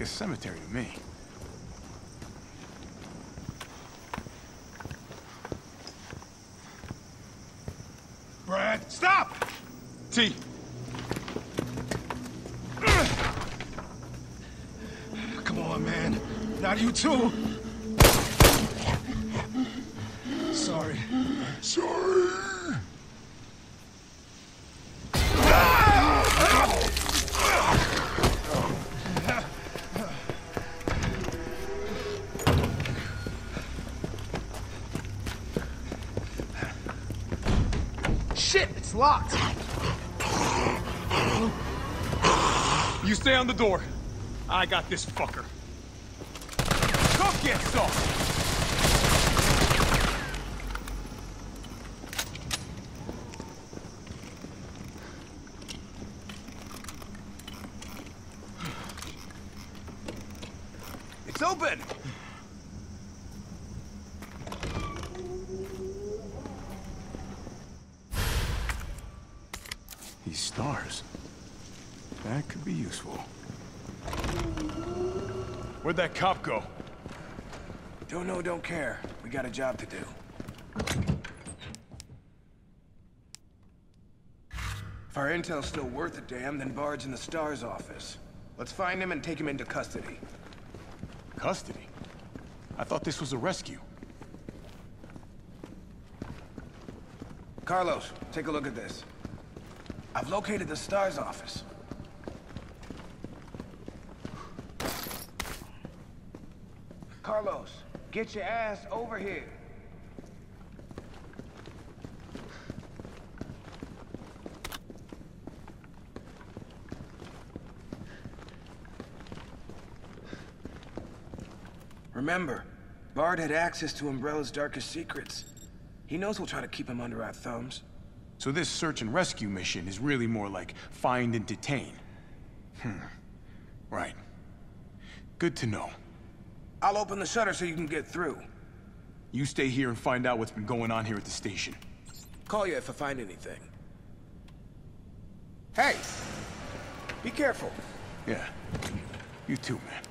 a cemetery to me. Brad, stop! T, Come on, man. Not you too. Sorry. Sorry. Locked. you stay on the door. I got this fucker. Some! It's open. These stars. That could be useful. Where'd that cop go? Don't know, don't care. We got a job to do. If our intel's still worth a damn, then Brad's in the STARS office. Let's find him and take him into custody. Custody? I thought this was a rescue. Carlos, take a look at this. I've located the STARS office. Carlos, get your ass over here. Remember, Brad had access to Umbrella's darkest secrets. He knows we'll try to keep him under our thumbs. So this search and rescue mission is really more like find and detain. Hmm. Right. Good to know. I'll open the shutter so you can get through. You stay here and find out what's been going on here at the station. Call you if I find anything. Hey! Be careful. Yeah. You too, man.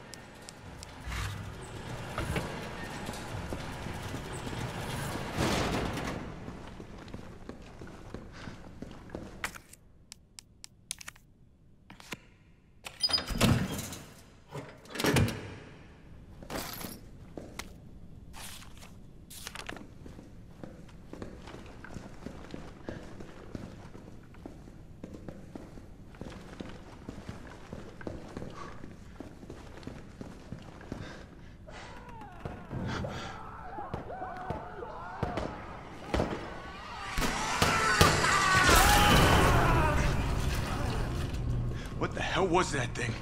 What was that thing?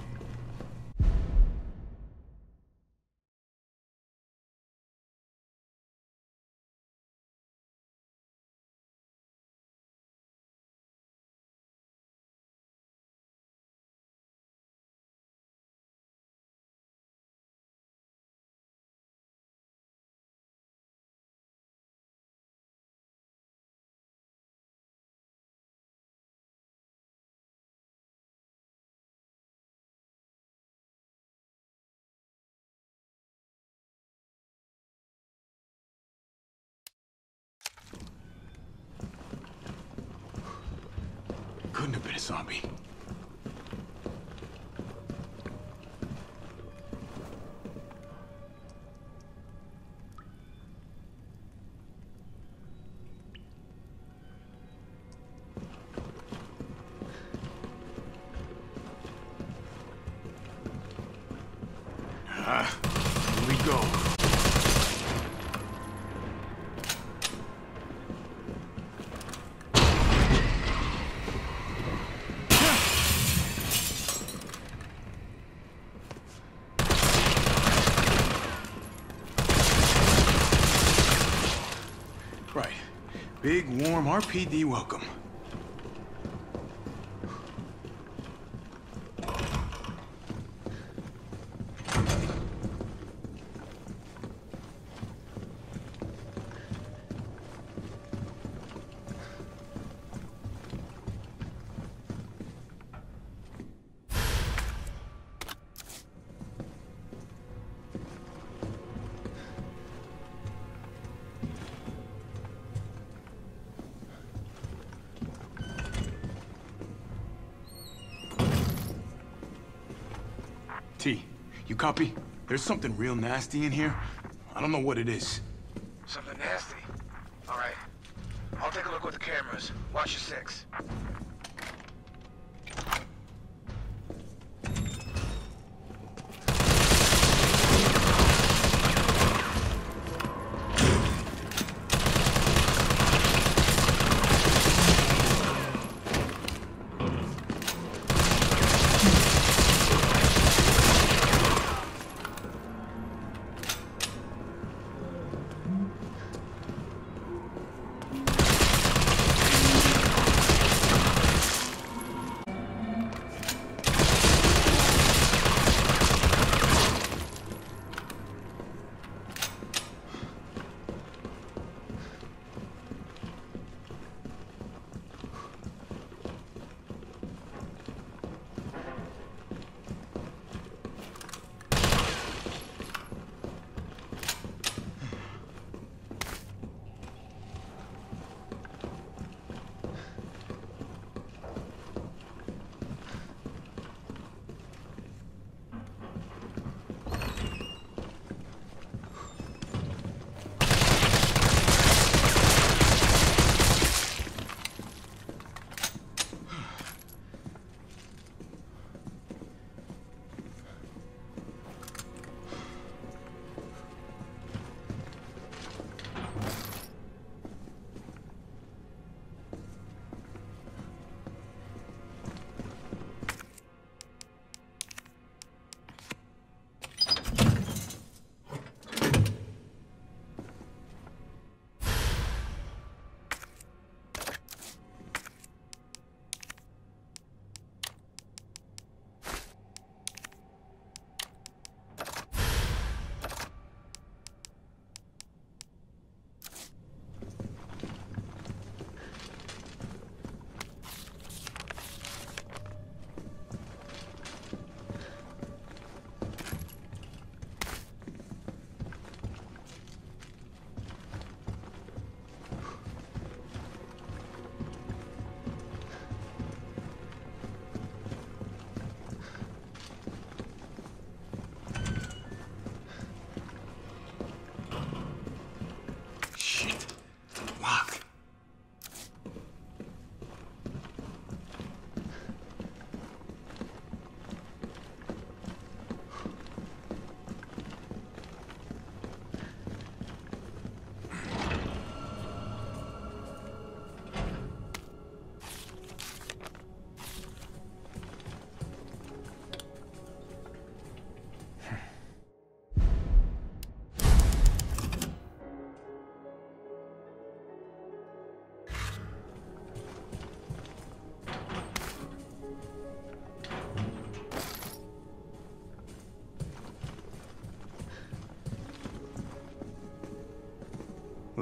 Zombie. Ah, here we go. Right. Big, warm RPD welcome. You copy? There's something real nasty in here. I don't know what it is. Something nasty. All right. I'll take a look with the cameras. Watch your six.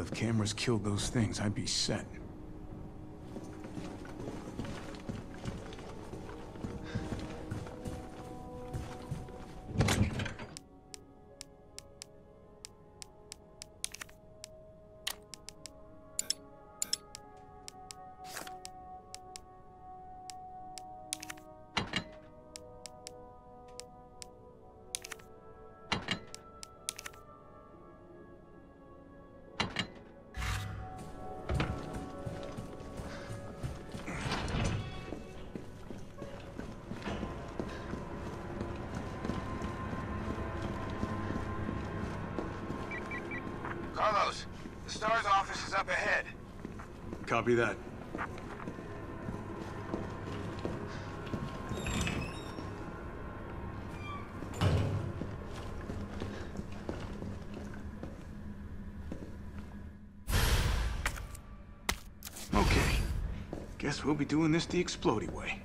If cameras killed those things, I'd be set. Carlos, the STARS office is up ahead. Copy that. Okay. Guess we'll be doing this the explodey way.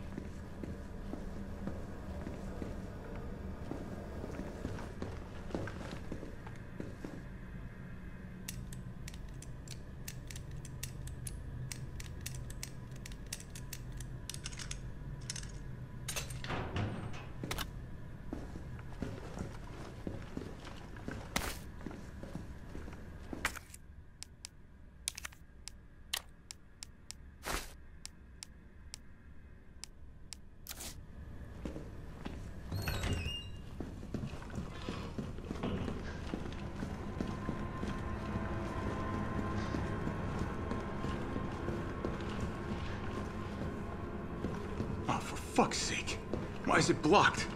Fuck's sake. Why is it blocked?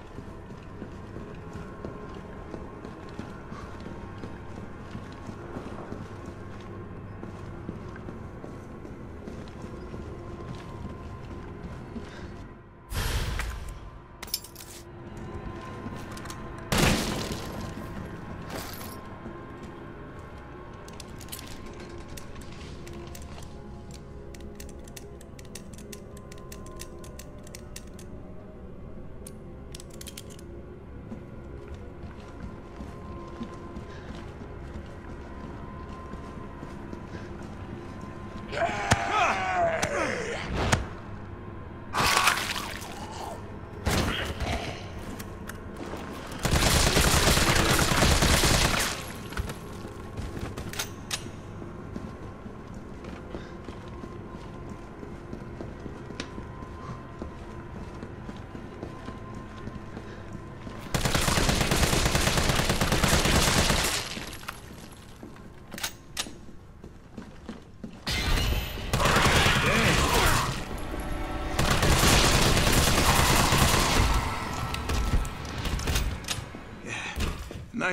Yeah,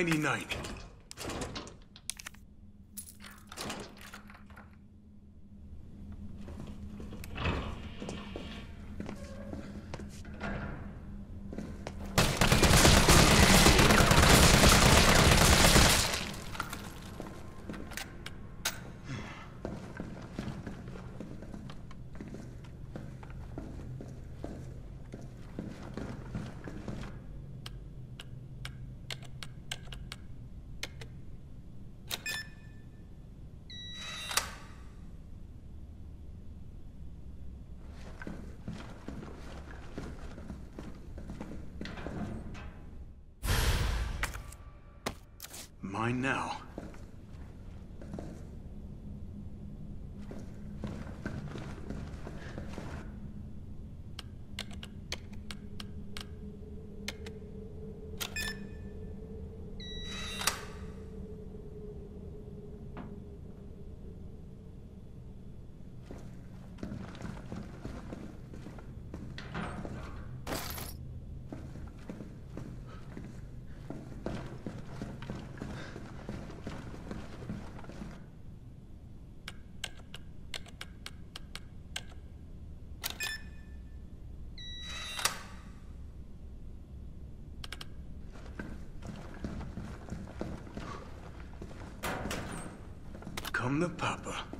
99. Mine now. Come the papa.